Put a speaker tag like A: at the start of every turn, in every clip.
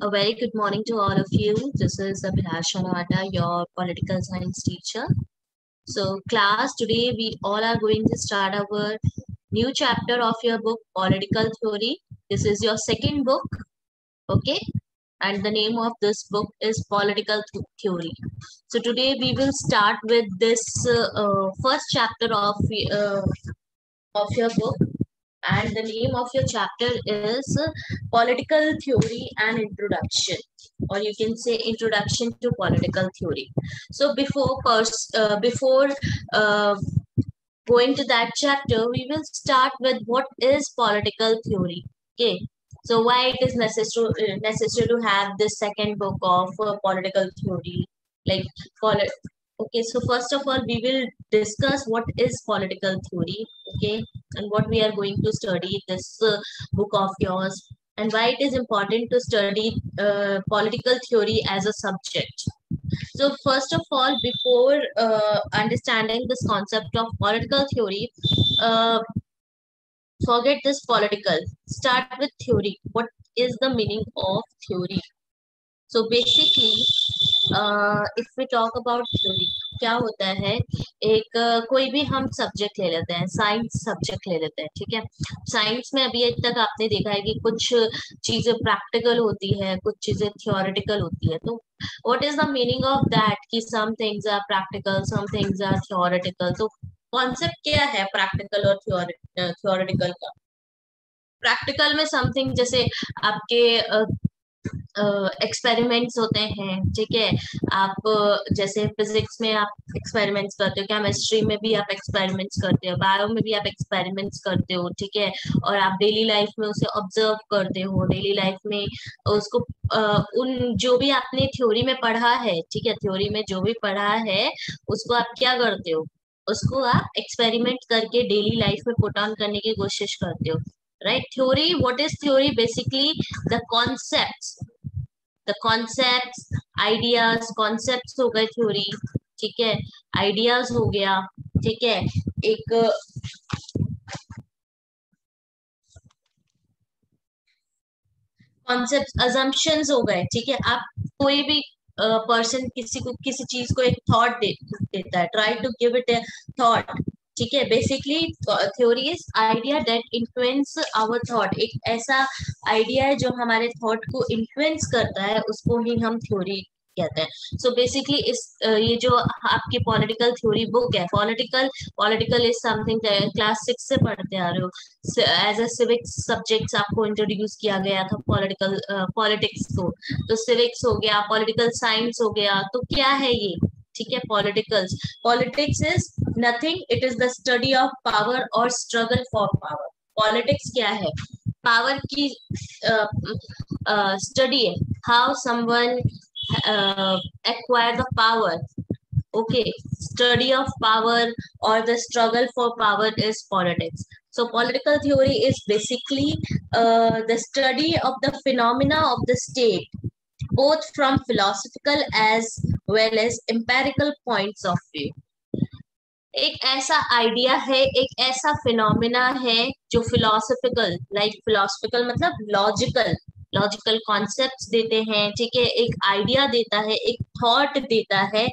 A: A very good morning to all of you. This is Abhilash Anata, your political science teacher. So, class, today we all are going to start our new chapter of your book, Political Theory. This is your second book, okay? And the name of this book is Political Th- Theory. So, today we will start with this uh, uh, first chapter of, uh, of your book. And the name of your chapter is uh, Political Theory and Introduction. Or you can say introduction to political theory. So before pers- uh, before uh, going to that chapter we will start with what is political theory. Okay? So why it is necessary necessary to have this second book of uh, political theory? Like poli- okay so first of all we will discuss what is political theory. Okay and what we are going to study this uh, book of yours and why it is important to study uh, political theory as a subject. So first of all, before uh, understanding this concept of political theory, uh, forget this political. Start with theory. What is the meaning of theory? Basically, uh, if we talk about theory, क्या होता है? एक कोई भी हम subject ले लेते हैं साइंस सब्जेक्ट ले लेते हैं ठीक है? साइंस में अभी तक आपने देखा है कि कुछ चीज़ें प्रैक्टिकल होती है कुछ चीज़ें थियोरिटिकल होती है। तो what is the meaning of that कि some things are practical some things are theoretical तो कॉन्सेप्ट क्या है प्रैक्टिकल और थियोरिटिकल का? प्रैक्टिकल में समथिंग जैसे आपके एक्सपेरिमेंट्स होते हैं ठीक है? आप जैसे फिजिक्स में आप एक्सपेरिमेंट्स करते हो केमिस्ट्री में भी आप एक्सपेरिमेंट्स करते हो बायो में भी आप एक्सपेरिमेंट्स करते हो ठीक है? और आप डेली लाइफ में उसे ऑब्ज़र्व करते हो डेली लाइफ में उसको uh, उन जो भी आपने थ्योरी में पढ़ा है ठीक है? थ्योरी में जो भी पढ़ा है उसको आप क्या करते हो? उसको आप एक्सपेरिमेंट करके डेली लाइफ में पुट ऑन करने की कोशिश करते हो। Right theory what is theory basically the concepts the concepts ideas concepts हो गए theory ठीक है ideas हो गया ठीक है एक कॉन्सेप्ट अजम्पशंस हो गए ठीक है आप कोई भी पर्सन uh, किसी को किसी चीज़ को एक थॉट दे, देता है try to give it a thought ठीक है? Basically theory is idea that influence our thought एक ऐसा आइडिया है जो हमारे थॉट को इन्फ्लुएंस करता है, उसको ही हम थ्योरी कहते हैं। सो बेसिकली इस ये जो आपकी पॉलिटिकल थ्योरी बुक है political political is something class six से पढ़ते आ रहे हो। एज अ सिविक्स सब्जेक्ट्स आपको इंट्रोड्यूस किया गया था पॉलिटिकल पॉलिटिक्स को। तो सिविक्स हो गया पॉलिटिकल साइंस हो गया तो क्या है ये? ठीक है politicals politics is nothing it is the study of power और स्ट्रगल फॉर पावर पॉलिटिक्स क्या है पावर की स्टडी है how someone acquire the power okay study of power or the struggle for power is politics so political theory is basically uh, the study of the phenomena of the state both from philosophical as well as empirical points of view एक ऐसा idea है, एक ऐसा phenomena है जो philosophical like philosophical मतलब logical logical concepts देते हैं, ठीक है? एक आइडिया देता है, एक थॉट देता है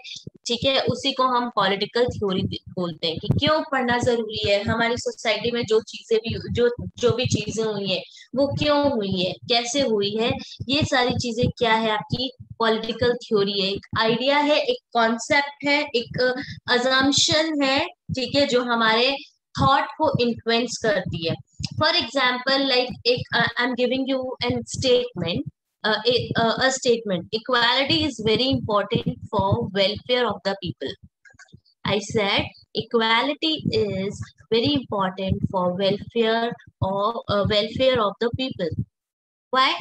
A: ठीक है उसी को हम पॉलिटिकल थ्योरी बोलते हैं कि क्यों पढ़ना ज़रूरी है? हमारी सोसाइटी में जो चीज़ें भी जो जो भी चीज़ें हुई है वो क्यों हुई है? कैसे हुई है? ये सारी चीज़ें क्या है आपकी पॉलिटिकल थ्योरी है? एक आइडिया है एक कॉन्सेप्ट है एक अजम्पशन है ठीक है जो हमारे थॉट को इन्फ्लुएंस करती है। फॉर एग्ज़ाम्पल लाइक एक I am giving you an statement uh, uh, a statement. Equality is very important for welfare of the people. I said equality is very important for welfare or uh, welfare of the people. Why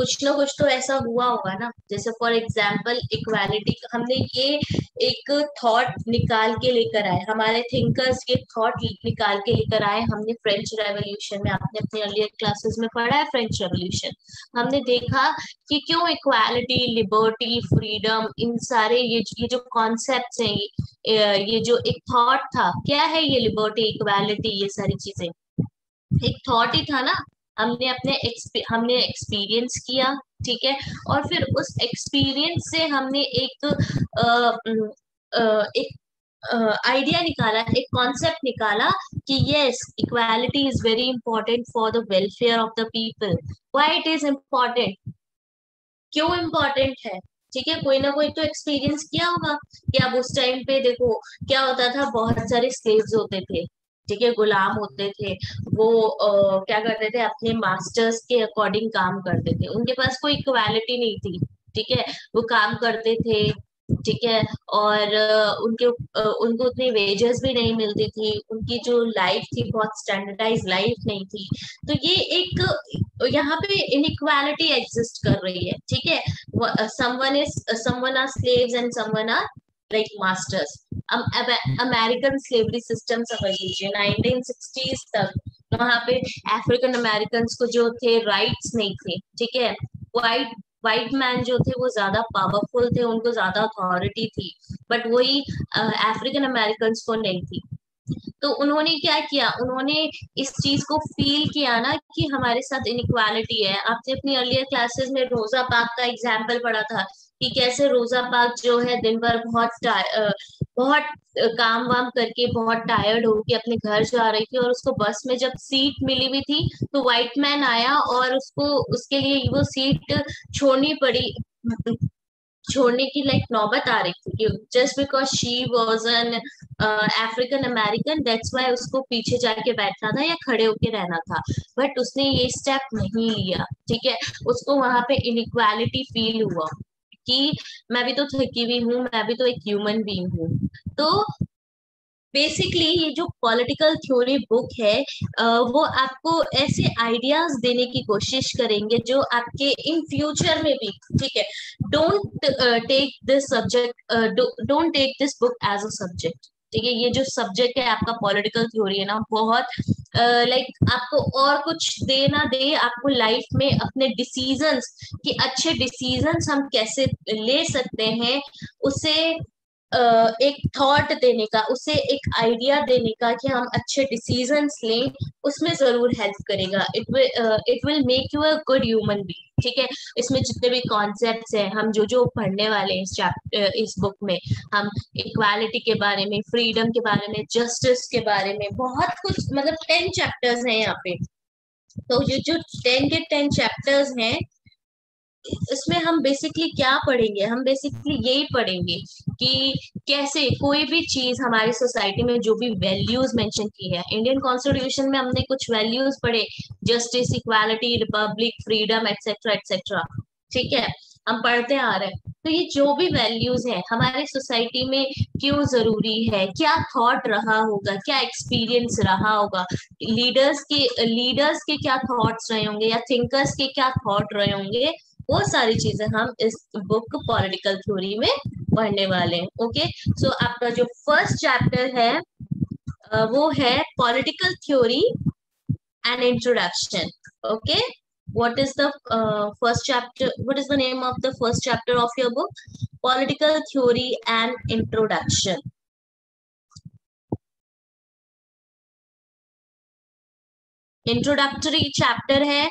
A: कुछ ना कुछ तो ऐसा हुआ होगा ना। जैसे for example equality हमने ये एक थॉट निकाल के लेकर आए। हमारे थिंकर्स ये थॉट निकाल के लेकर आए। हमने फ्रेंच रेवोल्यूशन में आपने अपने अर्लियर क्लासेस में पढ़ा है फ्रेंच रेवोल्यूशन हमने देखा कि क्यों इक्वालिटी लिबर्टी फ्रीडम इन सारे ये ये जो कॉन्सेप्ट हैं ये, जो एक थॉट था क्या है ये लिबर्टी इक्वालिटी ये सारी चीज़ें? एक थॉट ही था ना। हमने अपने हमने एक्सपीरियंस किया ठीक है? और फिर उस एक्सपीरियंस से हमने एक आ, आ, एक आइडिया निकाला एक कॉन्सेप्ट निकाला कि yes equality is very important for the welfare of the people why it is important क्यों इंपॉर्टेंट है? ठीक है? कोई ना कोई तो एक्सपीरियंस किया होगा कि अब उस टाइम पे देखो क्या होता था? बहुत सारे स्लेव्स होते थे। ठीक है गुलाम होते थे वो आ, क्या करते थे अपने मास्टर्स के अकॉर्डिंग काम करते थे। उनके पास कोई इक्वालिटी नहीं थी ठीक है? वो काम करते थे ठीक है? और उनके उनको उतनी वेजेस भी नहीं मिलती थी उनकी जो लाइफ थी बहुत स्टैंडर्डाइज लाइफ नहीं थी। तो ये एक यहाँ पे इनइक्वालिटी एग्जिस्ट कर रही है ठीक है? Someone is someone are slaves and someone are like masters American slavery system समझ लीजिए नाइनटीन सिक्सटीज तक, वहाँ पे अफ्रीकन अमेरिकन को जो थे राइट्स नहीं थे, ठीक है? वाइट व्हाइट मैन जो थे, वो ज़्यादा पावरफुल थे, उनको ज़्यादा अथॉरिटी थी बट वही अफ्रीकन अमेरिकन को नहीं थी। तो उन्होंने क्या किया? उन्होंने इस चीज़ को फील किया ना कि हमारे साथ इनक्वालिटी है। आपने अपनी अर्लियर क्लासेस में रोजा पाक का एग्ज़ाम्पल पढ़ा था। कि कैसे रोजा पाक जो है दिन भर बहुत बहुत काम वाम करके बहुत टायर्ड होके अपने घर जा रही थी और उसको बस में जब सीट मिली हुई थी तो व्हाइट मैन आया और उसको, उसके लिए वो सीट छोड़नी पड़ी छोड़ने की लाइक नौबत आ रही थी just because she was an African American that's why उसको पीछे जाके बैठना था या खड़े होके रहना था। बट उसने ये स्टेप नहीं लिया, ठीक है? उसको वहाँ पे इनइक्वालिटी फील हुआ। कि मैं भी तो थकी हुई हूँ, मैं भी तो एक ह्यूमन बींग हूँ। तो बेसिकली ये जो पॉलिटिकल थ्योरी बुक है वो आपको ऐसे आइडियाज़ देने की कोशिश करेंगे जो आपके इन फ्यूचर में भी, ठीक है? Don't take this subject don't take this book as a subject ठीक है ये जो सब्जेक्ट है आपका पॉलिटिकल थ्योरी है ना बहुत लाइक uh, आपको और कुछ दे ना दे आपको लाइफ में अपने डिसीजंस कि अच्छे डिसीजंस हम कैसे ले सकते हैं उसे एक थॉट देने का, उसे एक आइडिया देने का कि हम अच्छे डिसीजंस लें, उसमें ज़रूर हेल्प करेगा। It will it will make you a good human be ठीक है? इसमें जितने भी कॉन्सेप्ट्स हैं, हम जो जो पढ़ने वाले हैं इस चैप्टर इस बुक में, हम इक्वालिटी के बारे में फ्रीडम के बारे में जस्टिस के बारे में, बहुत कुछ मतलब टेन चैप्टर्स हैं यहाँ पे। तो ये जो टेन के टेन चैप्टर्स हैं इसमें हम बेसिकली क्या पढ़ेंगे? हम बेसिकली यही पढ़ेंगे कि कैसे कोई भी चीज़ हमारी सोसाइटी में जो भी वैल्यूज़ मेंशन की है इंडियन कॉन्स्टिट्यूशन में हमने कुछ वैल्यूज़ पढ़े justice equality republic freedom etcetera etcetera ठीक है? हम पढ़ते आ रहे हैं। तो ये जो भी वैल्यूज़ है, हमारे सोसाइटी में क्यों ज़रूरी है? क्या थॉट रहा होगा? क्या एक्सपीरियंस रहा होगा? लीडर्स के लीडर्स के क्या थॉट्स रहे होंगे या थिंकर्स के क्या थॉट रहे होंगे? वो सारी चीज़ें हम इस बुक पॉलिटिकल थ्योरी में पढ़ने वाले हैं ओके सो आपका जो फ़र्स्ट चैप्टर है वो है political theory and introduction okay what is the first chapter what is the name of the first chapter of your book political theory and introduction introductory chapter है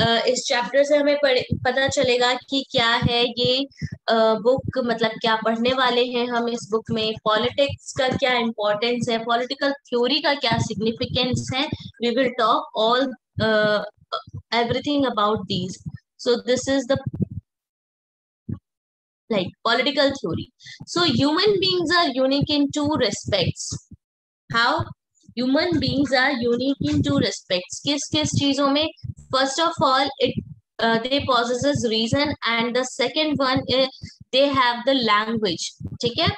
A: इस chapter से हमें पता चलेगा कि क्या है ये बुक मतलब क्या पढ़ने वाले हैं हम इस बुक में। पॉलिटिक्स का क्या इम्पोर्टेंस है? पॉलिटिकल थ्योरी का क्या सिग्निफिकेंस है? We will talk all everything about these so this is the like, political theory. So, human beings are unique in two respects. How? Human beings are unique in two respects. किस किस चीज़ों में? First of all it uh, they possesses reason and the second one is they have the language. ठीक है?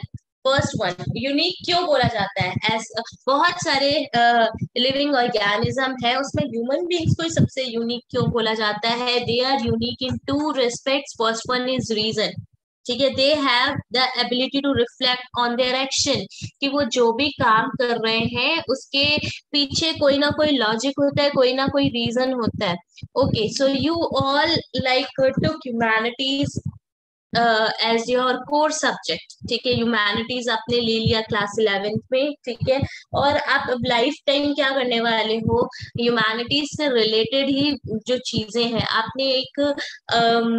A: First one unique क्यों बोला जाता है? एस बहुत सारे लिविंग ऑर्गेनिज्म है उसमें ह्यूमन बींग्स को सबसे यूनिक क्यों बोला जाता है? They are unique in two respect first one is reason ठीक है they have the ability to reflect on their action कि वो जो भी काम कर रहे हैं, उसके पीछे कोई ना कोई लॉजिक होता है, कोई ना कोई रीजन होता है। Okay so you all like to humanities as your core subject ठीक है? ह्यूमैनिटीज आपने ले लिया क्लास इलेवेंथ में ठीक है? और आप अब लाइफ टाइम क्या करने वाले हो? ह्यूमैनिटीज से रिलेटेड ही जो चीज़ें हैं आपने एक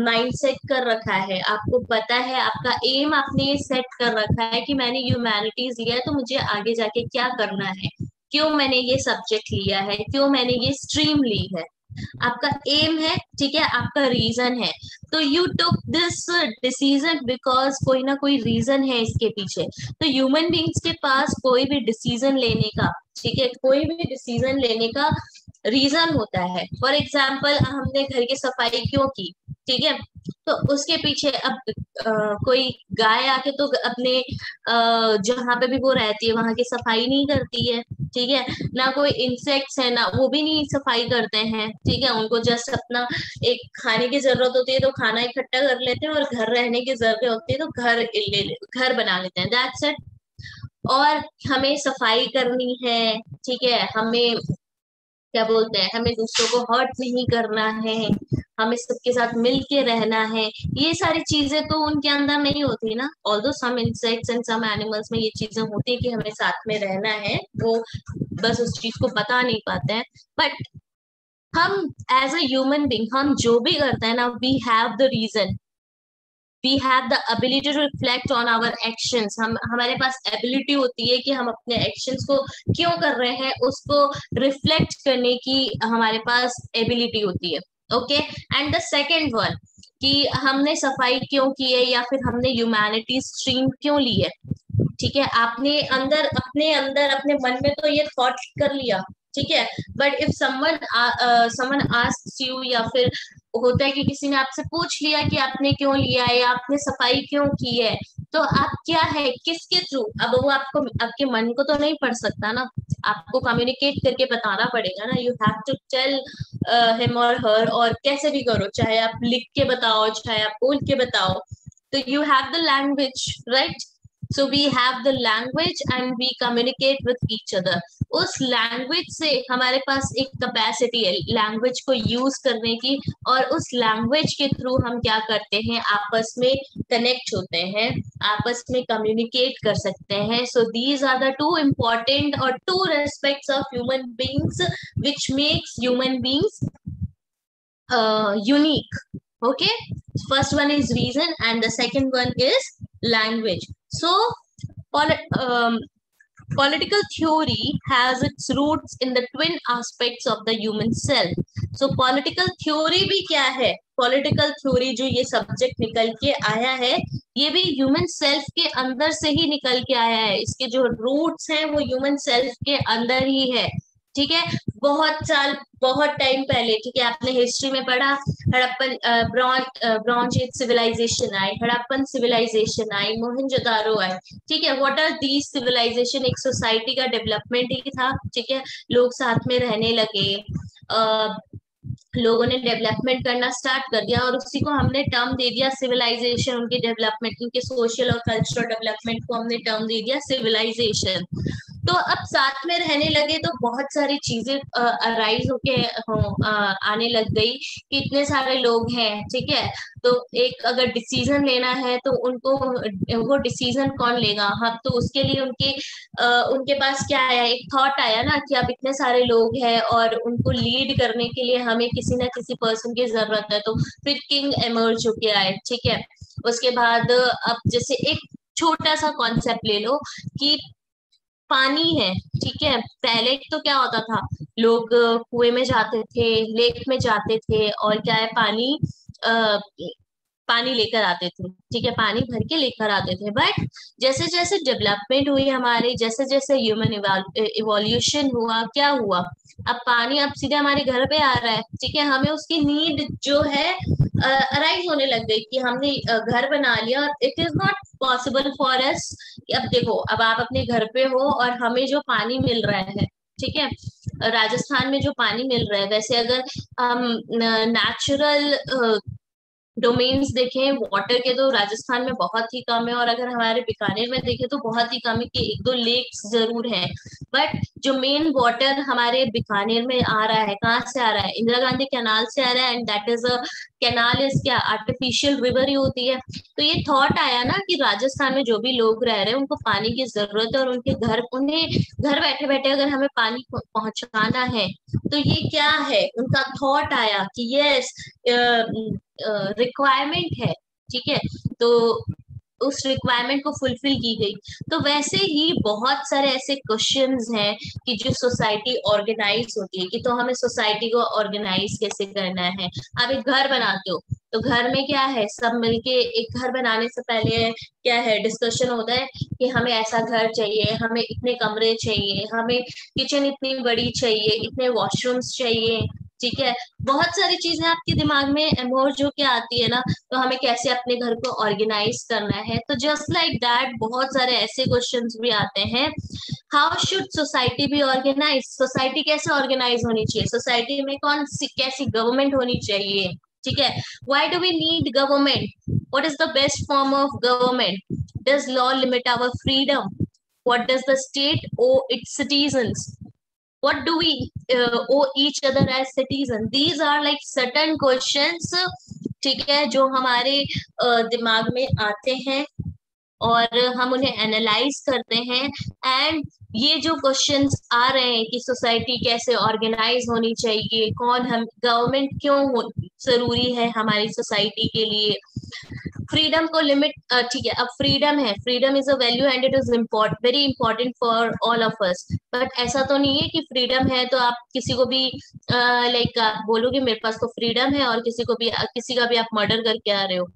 A: माइंड uh, सेट कर रखा है। आपको पता है आपका एम आपने ये सेट कर रखा है कि मैंने ह्यूमैनिटीज लिया है तो मुझे आगे जाके क्या करना है? क्यों मैंने ये सब्जेक्ट लिया है? क्यों मैंने ये स्ट्रीम ली है? आपका एम है, ठीक है? आपका रीजन है। तो you took this decision because कोई ना कोई रीजन है इसके पीछे। तो ह्यूमन बींग्स के पास कोई भी डिसीज़न लेने का, ठीक है? कोई भी डिसीज़न लेने का रीजन होता है। फॉर एग्ज़ाम्पल हमने घर की सफ़ाई क्यों की? ठीक है? तो उसके पीछे अब आ, कोई गाय आके तो अपने जहाँ पे भी वो रहती है वहाँ की सफ़ाई नहीं करती है। ठीक है? ना कोई इंसेक्ट्स है ना वो भी नहीं सफ़ाई करते हैं। ठीक है? उनको जस्ट अपना एक खाने की ज़रूरत होती है तो खाना इकट्ठा कर लेते हैं और घर रहने की ज़रूरत होती है तो घर ले घर बना लेते हैं। दैट्स इट और हमें सफ़ाई करनी है। ठीक है? हमें क्या बोलते हैं? हमें दूसरों को हर्ट नहीं करना है, हमें सबके साथ मिल के रहना है, ये सारी चीज़ें तो उनके अंदर नहीं होती ना? Although some insects and some animals में ये चीज़ें होती है कि हमें साथ में रहना है, वो बस उस चीज़ को बता नहीं पाते हैं। बट हम एज अ ह्यूमन बींग हम जो भी करते हैं ना we have the reason we have the ability to reflect on our actions हम, हमारे पास एबिलिटी होती है कि हम अपने एक्शंस को क्यों कर रहे हैं, उसको रिफ्लेक्ट करने की हमारे पास एबिलिटी होती है okay and the second one कि हमने सफ़ाई क्यों की है या फिर हमने ह्यूमैनिटी स्ट्रीम क्यों ली है? ठीक है, आपने अंदर, अपने अंदर, अपने मन में तो ये थॉट कर लिया ठीक है? But if someone someone asks you या फिर होता है कि किसी ने आपसे पूछ लिया कि आपने क्यों लिया है आपने सफ़ाई क्यों की है तो आप क्या है? किसके थ्रू अब वो आपको, आपके मन को तो नहीं पढ़ सकता ना। आपको कम्युनिकेट करके बताना पड़ेगा ना। You have to tell him और हर और कैसे भी करो, चाहे आप लिख के बताओ, चाहे आप बोल के बताओ। तो you have the language right so we have the language and we communicate with each other उस लैंग्वेज से हमारे पास एक कैपेसिटी है लैंग्वेज को यूज करने की और उस लैंग्वेज के थ्रू हम क्या करते हैं आपस में कनेक्ट होते हैं आपस में कम्युनिकेट कर सकते हैं so these are the two important और two respects of human beings which makes human beings unique okay first one is reason and the second one is language So um, political theory has its roots in the twin aspects of the human self so political theory bhi kya hai political theory जो ये subject निकल के आया है ये भी human self के अंदर से ही निकल के आया है इसके जो रूट्स हैं वो ह्यूमन सेल्फ के अंदर ही है ठीक है? बहुत साल, बहुत टाइम पहले, ठीक है? आपने हिस्ट्री में पढ़ा, हड़प्पन ब्रॉन्ज एज सिविलाइजेशन आई हड़प्पन सिविलाइजेशन आई मोहनजोदारो आए, ठीक है? व्हाट आर दीज सिविलाइजेशन एक सोसाइटी का डेवलपमेंट ही था, ठीक है? लोग साथ में रहने लगे, अः, लोगों ने डेवलपमेंट करना स्टार्ट कर दिया और उसी को हमने टर्म दे दिया सिविलाइजेशन उनके डेवलपमेंट उनके सोशल और कल्चरल डेवलपमेंट को हमने टर्म दे दिया सिविलाइजेशन तो अब साथ में रहने लगे तो बहुत सारी चीज़ें अराइज होके आने लग गई कि इतने सारे लोग हैं ठीक है? तो एक अगर डिसीज़न लेना है तो उनको वो डिसीज़न कौन लेगा? हाँ तो उसके लिए उनके आ, उनके पास क्या आया? एक थॉट आया ना कि अब इतने सारे लोग हैं और उनको लीड करने के लिए हमें किसी ना किसी पर्सन की ज़रूरत है तो फिर किंग एमर्ज होके आए ठीक है? उसके बाद अब जैसे एक छोटा सा कॉन्सेप्ट ले लो कि पानी है, ठीक है? पहले तो क्या होता था, लोग, कुएँ में जाते थे, लेक में जाते थे और क्या है, पानी पानी लेकर आते थे, ठीक है? पानी भर के लेकर आते थे। बट जैसे जैसे डेवलपमेंट हुई हमारे जैसे जैसे ह्यूमन इवोल्यूशन हुआ, क्या हुआ? अब पानी अब सीधे हमारे घर पे आ रहा है, ठीक है? हमें उसकी नीड जो है अराइज होने लग गई कि हमने घर बना लिया और it is not possible for us अब देखो, अब आप अपने घर पे हो और हमें जो पानी मिल रहा है, ठीक है? राजस्थान में जो पानी मिल रहा है, वैसे अगर हम नेचुरल डोमेन्स देखें वाटर के तो राजस्थान में बहुत ही कम है और अगर हमारे बीकानेर में देखें तो बहुत ही कम है कि एक दो लेक्स ज़रूर है। बट जो मेन वाटर हमारे बीकानेर में आ रहा है, कहाँ से आ रहा है? इंदिरा गांधी कैनाल से आ रहा है and that is a canal is क्या आर्टिफिशियल रिवर ही होती है। तो ये थॉट आया ना कि राजस्थान में जो भी लोग रह रहे हैं, उनको पानी की ज़रूरत है और उनके घर, उन्हें घर बैठे बैठे अगर हमें पानी पहुंचाना है तो ये क्या है? उनका थॉट आया कि यस रिक्वायरमेंट है, ठीक है? तो उस रिक्वायरमेंट को फुलफिल की गई। तो वैसे ही बहुत सारे ऐसे क्वेश्चन हैं कि जो सोसाइटी ऑर्गेनाइज होती है कि तो हमें सोसाइटी को ऑर्गेनाइज कैसे करना है? आप एक घर बनाते हो तो घर में क्या है? सब मिलके एक घर बनाने से पहले क्या है? डिस्कशन होता है कि हमें ऐसा घर चाहिए, हमें इतने कमरे चाहिए, हमें किचन इतनी बड़ी चाहिए, इतने वॉशरूम्स चाहिए। ठीक है? बहुत सारी चीज़ें आपके दिमाग में एमोर जो क्या आती है ना तो हमें कैसे अपने घर को ऑर्गेनाइज करना है? तो जस्ट लाइक दैट बहुत सारे ऐसे क्वेश्चन भी आते हैं। How should society be organise society कैसे ऑर्गेनाइज होनी चाहिए? सोसाइटी में कौन सी, कैसी गवर्नमेंट होनी चाहिए? ठीक है? Why do we need government what is the best form of government does law limit our freedom what does the state owe its citizens? What do we uh, owe each other as citizen? These are like certain questions ठीक है जो हमारे uh, दिमाग में आते हैं और हम उन्हें एनालाइज करते हैं। एंड ये जो क्वेश्चंस आ रहे हैं कि सोसाइटी कैसे ऑर्गेनाइज होनी चाहिए कौन हम गवर्नमेंट क्यों ज़रूरी है हमारी सोसाइटी के लिए? फ्रीडम को लिमिट ठीक है अब फ्रीडम है freedom is a value and it is import very important for all of us but ऐसा तो नहीं है कि फ्रीडम है तो आप किसी को भी लाइक uh, आप बोलोगे मेरे पास तो फ्रीडम है और किसी को भी किसी का भी आप मर्डर करके आ रहे हो।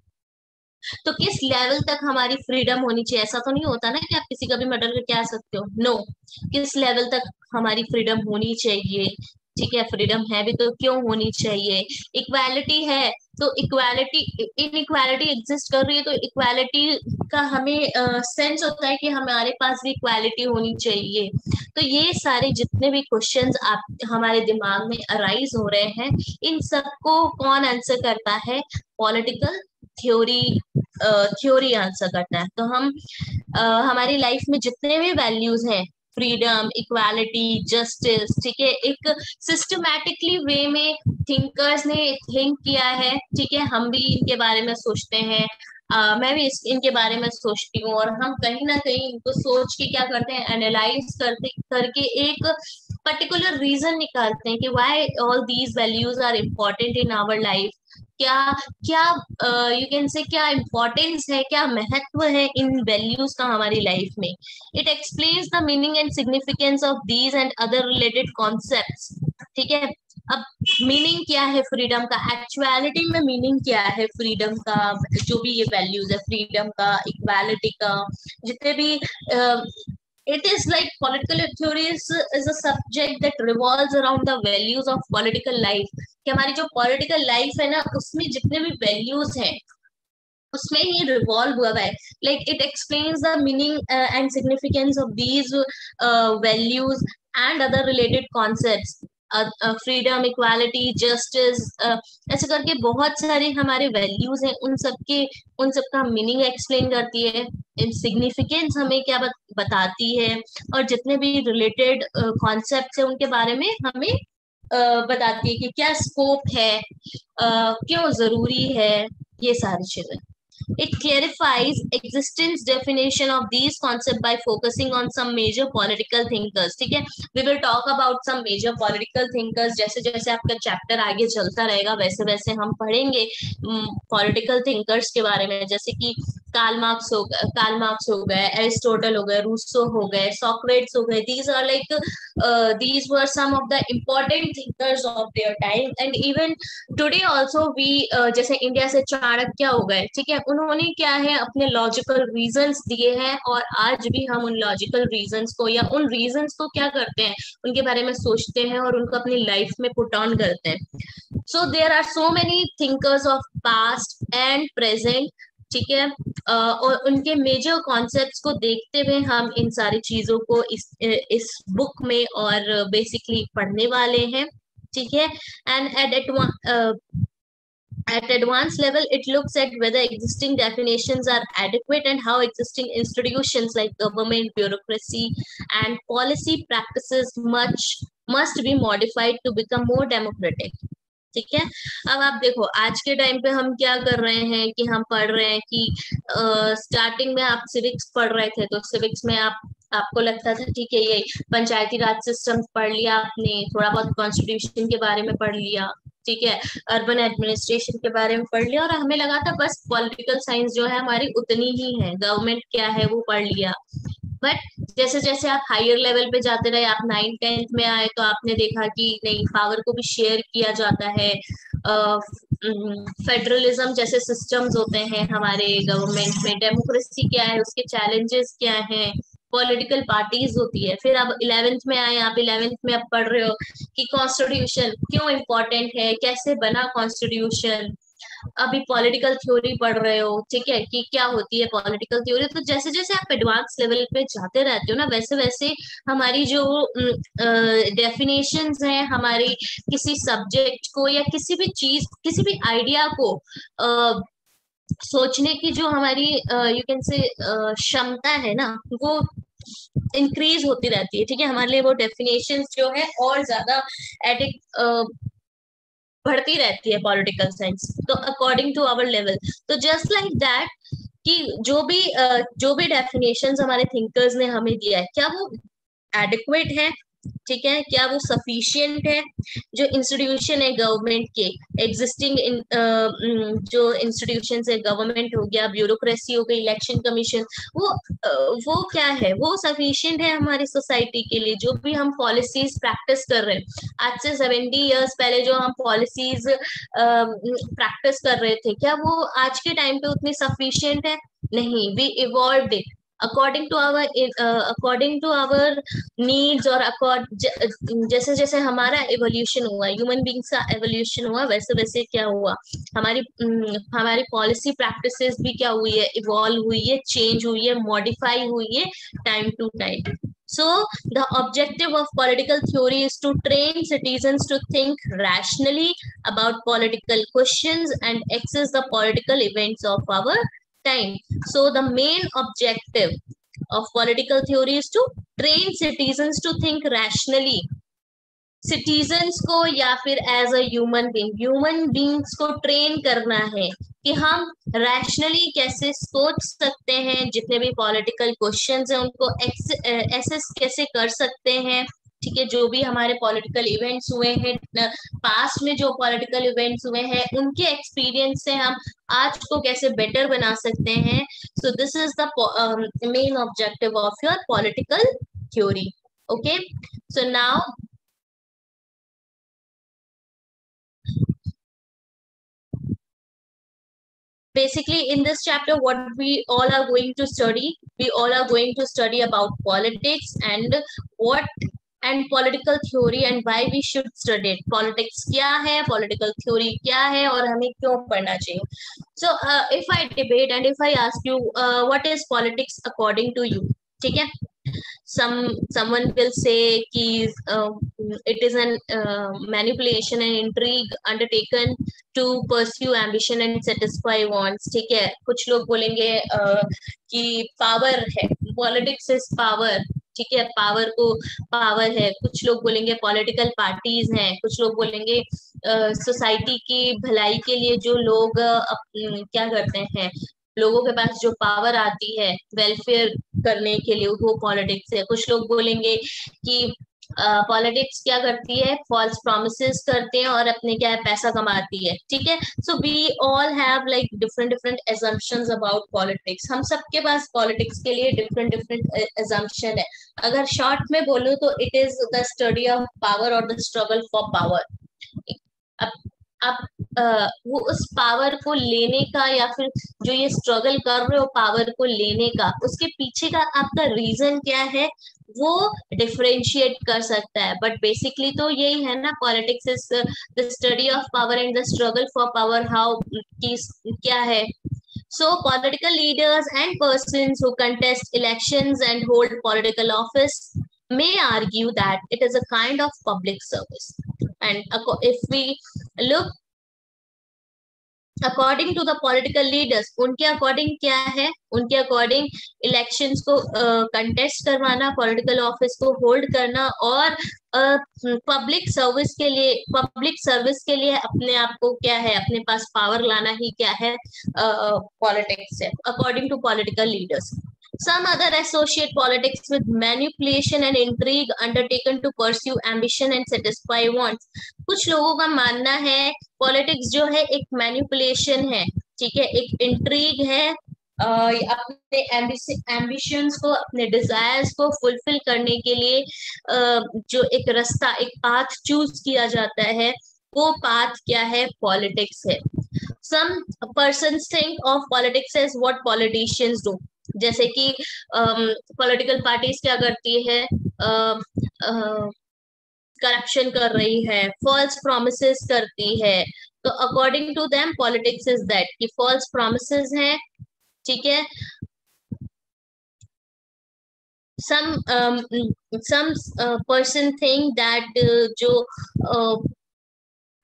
A: तो किस लेवल तक हमारी फ्रीडम होनी चाहिए? ऐसा तो नहीं होता ना कि आप किसी का भी मर्डर करके आ सकते हो। No no. किस लेवल तक हमारी फ्रीडम होनी चाहिए? ठीक है फ्रीडम है भी तो क्यों होनी चाहिए? इक्वालिटी है तो इक्वालिटी इन इक्वालिटी एग्जिस्ट कर रही है तो इक्वालिटी का हमें सेंस uh, होता है कि हमारे पास भी इक्वालिटी होनी चाहिए। तो ये सारे जितने भी क्वेश्चंस आप हमारे दिमाग में अराइज हो रहे हैं इन सबको कौन आंसर करता है? पॉलिटिकल थ्योरी थ्योरी आंसर करता है। तो हम uh, हमारी लाइफ में जितने भी वैल्यूज़ हैं फ्रीडम इक्वालिटी जस्टिस ठीक है? एक सिस्टमैटिकली वे में थिंकर्स ने थिंक किया है ठीक है? हम भी इनके बारे में सोचते हैं। uh, मैं भी इस, इनके बारे में सोचती हूँ और हम कहीं ना कहीं इनको सोच के क्या करते हैं? एनालाइज करते करके एक पर्टिकुलर रीजन निकालते हैं कि why all these values are important in our life क्या क्या यू कैन से क्या इम्पोर्टेंस है, क्या महत्व है इन वैल्यूज़ का हमारी लाइफ में? It explains the meaning and significance of these and other related concept ठीक है? अब मीनिंग क्या है फ्रीडम का? एक्चुअलिटी में मीनिंग क्या है फ्रीडम का? जो भी ये वैल्यूज़ है फ्रीडम का इक्वालिटी का, जितने भी it is like political theories is a subject that revolves around the values of political life. कि हमारी जो पॉलिटिकल लाइफ है ना, उसमें जितने भी वैल्यूज़ हैं, उसमें ही रिवॉल्व हुआ है। Like it explains the meaning and significance of these values and other related concepts freedom equality justice ऐसे करके बहुत सारे हमारे वैल्यूज़ हैं, उन सब के उन सब का मीनिंग एक्सप्लेन करती है। सिग्निफिकेंस हमें क्या बताती है और जितने भी रिलेटेड कॉन्सेप्ट है उनके बारे में हमें बताती है कि क्या स्कोप है क्यों ज़रूरी है, ये सारी चीज़ें। It clarifies existence definition of these concepts by focusing on some major political thinkers. ठीक है We will talk about some major political thinkers. जैसे जैसे आपका चैप्टर आगे चलता रहेगा वैसे वैसे हम पढ़ेंगे पॉलिटिकल थिंकर्स के बारे में जैसे कि कार्ल मार्क्स हो गए कार्ल मार्क्स हो गए एरिस्टोटल हो गए रूसो हो गए सॉक्रेट्स हो गए these are like these were some of the important thinkers of their time and even today also we जैसे इंडिया से चाणक्य हो गए, ठीक है? उन्होंने क्या है, अपने लॉजिकल रीजंस दिए हैं और आज भी हम उन लॉजिकल रीजंस को या उन रीजंस को क्या करते हैं? उनके बारे में सोचते हैं और उनको अपनी लाइफ में पुट ऑन करते हैं। So there are so many thinkers of past and present ठीक है और उनके मेजर कॉन्सेप्ट्स को देखते हुए हम इन सारी चीज़ों को इस इस बुक में और बेसिकली पढ़ने वाले हैं ठीक है and at at At advanced level, it looks at whether existing definitions are adequate and how existing institutions like government, bureaucracy, and policy practices much must be modified to become more democratic. ठीक है? अब आप देखो, आज के time पे हम क्या कर रहे हैं कि हम पढ़ रहे हैं कि स्टार्टिंग में आप सिविक्स पढ़ रहे थे तो सिविक्स में आप, आपको लगता था ठीक है, ये पंचायती राज सिस्टम पढ़ लिया आपने, थोड़ा बहुत कॉन्स्टिट्यूशन के बारे में पढ़ लिया, ठीक है? अर्बन एडमिनिस्ट्रेशन के बारे में पढ़ लिया, और हमें लगा था बस पॉलिटिकल साइंस जो है हमारी उतनी ही है गवर्नमेंट क्या है वो पढ़ लिया। बट जैसे जैसे आप हायर लेवल पे जाते रहे, आप नाइन टेंथ में आए तो आपने देखा कि नहीं पावर को भी शेयर किया जाता है। फेडरलिज्म जैसे सिस्टम्स होते हैं हमारे गवर्नमेंट में डेमोक्रेसी क्या है, उसके चैलेंजेस क्या हैं पॉलिटिकल पार्टीज़ होती है। फिर आप इलेवेंथ में आए, आप इलेवेंथ में आप पढ़ रहे हो कि कॉन्स्टिट्यूशन क्यों इम्पोर्टेंट है, कैसे बना कॉन्स्टिट्यूशन अभी पॉलिटिकल थ्योरी पढ़ रहे हो ठीक है कि क्या होती है पॉलिटिकल थ्योरी तो जैसे जैसे आप एडवांस लेवल पे जाते रहते हो ना वैसे वैसे हमारी जो डेफिनेशन है हमारी किसी सब्जेक्ट को या किसी भी चीज़ किसी भी आइडिया को uh, सोचने की जो हमारी यू कैन से क्षमता है ना वो इंक्रीज होती रहती है ठीक है? हमारे लिए वो डेफिनेशन जो है और ज़्यादा एडिक बढ़ती रहती है पॉलिटिकल साइंस तो अकॉर्डिंग टू आवर लेवल तो जस्ट लाइक दैट कि जो भी जो भी डेफिनेशन हमारे थिंकर्स ने हमें दिया है, क्या वो एडिक्वेट है? ठीक है? क्या वो सफिशियंट है? जो इंस्टीट्यूशन है गवर्नमेंट के एग्जिस्टिंग जो इंस्टीट्यूशन है गवर्नमेंट हो गया ब्यूरोक्रेसी हो गई इलेक्शन कमीशन वो वो क्या है? वो सफिशियंट है हमारी सोसाइटी के लिए, जो भी हम पॉलिसीज़ प्रैक्टिस कर रहे हैं। आज से सेवेंटी ईयर्स पहले जो हम पॉलिसीज़ प्रैक्टिस कर रहे थे, क्या वो आज के टाइम पे उतनी सफिशियंट है? नहीं we evolve it according to our according to our needs और जैसे जैसे हमारा एवोल्यूशन हुआ ह्यूमन बींग्स का एवोल्यूशन हुआ वैसे वैसे क्या हुआ हमारी हमारी पॉलिसी प्रैक्टिसेस भी क्या हुई है इवॉल्व हुई है चेंज हुई है मॉडिफाई हुई है time to time So the objective of political theory is to train citizens to think rationally about political questions and access the political events of our time. So, the main objective of political theory is to train citizens to think rationally. Citizens को या फिर as a human being human beings को train करना है कि हम rationally कैसे सोच सकते हैं, जितने भी पॉलिटिकल क्वेश्चंस हैं, उनको एसेस कैसे कर सकते हैं ठीक है, जो भी हमारे पॉलिटिकल इवेंट्स हुए हैं पास्ट में जो पॉलिटिकल इवेंट्स हुए हैं, उनके एक्सपीरियंस से हम आज को कैसे बेटर बना सकते हैं? So this is the main objective of your political theory okay so now basically in this chapter, what we all are going to study, we all are going to study about politics and what and political theory and why we should study it politics क्या है? Political theory क्या है? और हमें क्यों पढ़ना चाहिए? So if I debate and if I ask you what is politics according to you ठीक है? Some someone will say कि is an uh, manipulation and intrigue undertaken to pursue ambition and satisfy wants. ठीक है? कुछ लोग बोलेंगे uh, कि power है. पॉलिटिक्स इज़ पावर ठीक है पावर को पावर है। कुछ लोग बोलेंगे पॉलिटिकल पार्टीज़ हैं कुछ लोग बोलेंगे सोसाइटी की भलाई के लिए जो लोग अप, क्या करते हैं लोगों के पास जो पावर आती है वेलफेयर करने के लिए वो पॉलिटिक्स है। कुछ लोग बोलेंगे कि पॉलिटिक्स uh, क्या करती है? फॉल्स प्रोमिस करते हैं और अपने क्या है? पैसा कमाती है ठीक है? So we all have like different different assumption about politics हम सबके पास पॉलिटिक्स के लिए डिफरेंट डिफरेंट एजम्पन है। अगर शॉर्ट में बोलूँ तो it is the study of power और द स्ट्रगल फॉर पावर अब आप वो उस पावर को लेने का या फिर जो ये स्ट्रगल कर रहे हो पावर को लेने का उसके पीछे का आपका रीजन क्या है वो डिफरेंशिएट कर सकता है बट बेसिकली तो यही है ना politics is the study of power and the struggle for power how क्या है So political leaders and persons who contest elections and hold political office may argue that it is a kind of public service. And if we look according to the political leaders उनके according क्या है? उनके according elections को contest uh, करवाना political office को hold करना और public uh, service के लिए पब्लिक सर्विस के लिए अपने आप को क्या है? अपने पास पावर लाना ही क्या है? पॉलिटिक्स uh, है according to political leaders Some other associate politics with manipulation and intrigue undertaken to pursue ambition and satisfy wants. कुछ लोगों का मानना है पॉलिटिक्स जो है एक मैनिपुलेशन है ठीक है? एक इंट्रीग है uh, अपने एम्बिशंस को अपने डिजायर्स को फुलफिल करने के लिए uh, जो एक रास्ता एक पाथ चूज़ किया जाता है वो पाथ क्या है? पॉलिटिक्स है। Some person think of politics as what politicians do जैसे कि पॉलिटिकल पार्टीज़ क्या करती है करप्शन कर रही है फॉल्स प्रोमिस करती है। तो according to them politics is that कि फॉल्स प्रोमिस हैं ठीक है? Uh, person think that uh, जो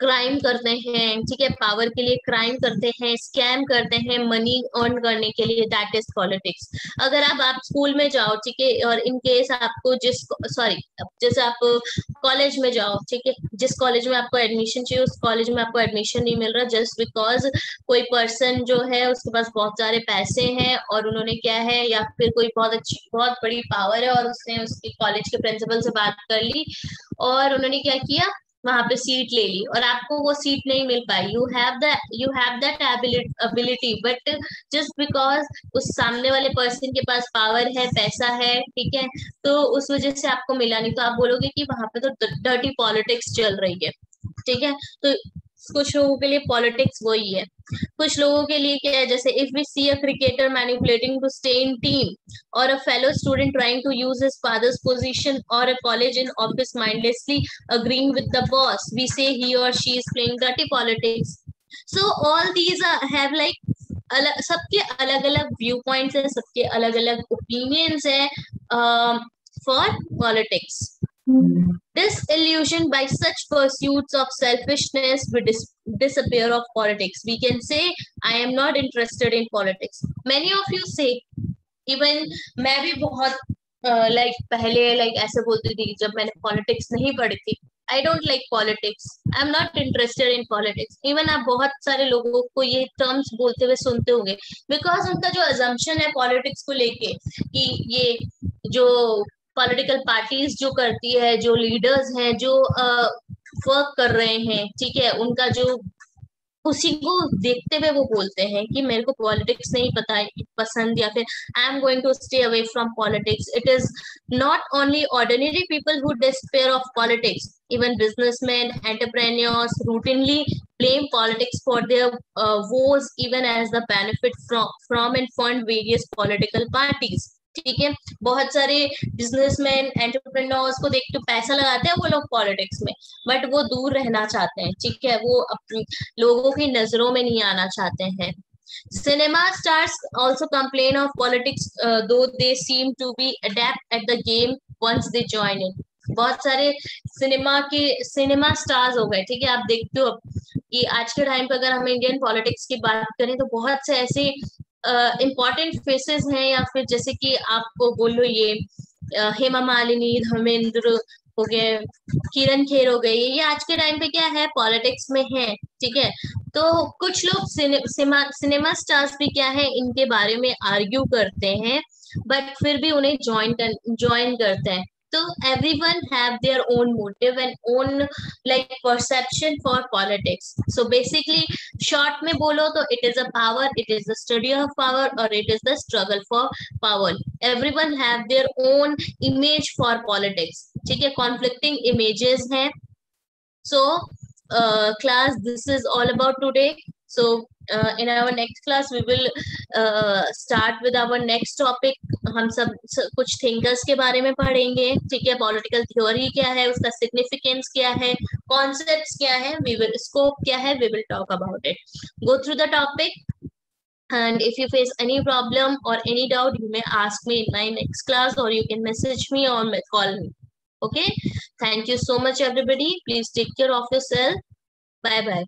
A: क्राइम करते हैं, ठीक है? पावर के लिए क्राइम करते हैं स्कैम करते हैं मनी अर्न करने के लिए दैट इज़ पॉलिटिक्स अगर आप आप स्कूल में जाओ, ठीक है? और इन केस आपको जिस सॉरी जैसे आप कॉलेज में जाओ, ठीक है? जिस कॉलेज में आपको एडमिशन चाहिए, उस कॉलेज में आपको एडमिशन नहीं मिल रहा जस्ट बिकॉज़ कोई पर्सन जो है, उसके पास बहुत सारे पैसे हैं और उन्होंने क्या है, या फिर कोई बहुत अच्छी, बहुत बड़ी पावर है और उसने उसके कॉलेज के प्रिंसिपल से बात कर ली और उन्होंने क्या किया? वहाँ पे सीट ले ली और आपको वो सीट नहीं मिल पाई। You have the you have that ability but just because उस सामने वाले पर्सन के पास पावर है, पैसा है, ठीक है तो उस वजह से आपको मिला नहीं। तो आप बोलोगे कि वहाँ पे तो डर्टी पॉलिटिक्स चल रही है, ठीक है? तो कुछ लोगों के लिए पॉलिटिक्स वही है। कुछ लोगों के लिए क्या है, जैसे if we see a cricketer manipulating to stay in team और a fellow student trying to use his father's position और a colleague in office mindlessly agreeing with the boss we say ही और she is playing dirty politics so all these have like अलग, सबके अलग अलग view points है, सबके अलग अलग ओपिनियंस है for politics Disillusioned by such pursuits of selfishness, we dis disappear of politics. We can say, I am not interested in politics. Many of you say, even मैं भी बहुत लाइक uh, पहले like ऐसे बोलती थी जब मैंने पॉलिटिक्स नहीं पढ़ी थी I don't like politics I am not interested in politics even आप बहुत सारे लोगों को ये टर्म्स बोलते हुए सुनते होंगे बिकॉज़ उनका जो अजम्पन है पॉलिटिक्स को लेके कि ये जो पॉलिटिकल पार्टीज़ जो करती है जो लीडर्स हैं जो वर्क कर रहे हैं ठीक है उनका जो उसी को देखते हुए वो बोलते हैं कि मेरे को पॉलिटिक्स नहीं पता पसंद या फिर I am going to stay away from politics it is not only ordinary people who despair of politics even businessman entrepreneurs routinely blame politics for their uh, woes even as the benefit from from and fund various ठीक है? बहुत सारे businessman entrepreneurs को देख के पैसा लगाते हैं वो लोग पॉलिटिक्स में बट वो दूर रहना चाहते हैं ठीक है? वो लोगों की नज़रों में नहीं आना चाहते हैं। Cinema stars also of politics uh, though they seem to be adept at the game once they join it बहुत सारे सिनेमा के सिनेमा स्टार्स हो गए ठीक है? आप देखते हो कि आज के टाइम पे अगर हम इंडियन पॉलिटिक्स की बात करें तो बहुत से ऐसे इम्पोर्टेंट फेसेस हैं या फिर जैसे कि आपको बोलो ये हेमा मालिनी, धर्मेंद्र हो गए, किरण खेर हो गई ये आज के टाइम पे क्या है? पॉलिटिक्स में है, ठीक है? तो कुछ लोग सिनेमा सिनेमा स्टार्स भी क्या है, इनके बारे में आर्ग्यू करते हैं बट फिर भी उन्हें ज्वाइन ज्वाइन करते हैं। तो every one have their own motive and own like perception for politics so basically short में बोलो तो it is a power it is the study of power और it is the struggle for power every one have their own image for politics ठीक है conflicting images हैं. So class this is all about today So uh, in our next class we will uh, start with our next topic हम सब कुछ thinkers के बारे में पढ़ेंगे ठीक है पॉलिटिकल थ्योरी क्या है उसका सिग्निफिकेंस क्या है कॉन्सेप्ट्स क्या है वी विल स्कोप क्या है we will talk about it go through the topic and if you face any problem or any doubt you may ask me in my next class or you can message me or call me okay thank you so much everybody please take care of yourself bye bye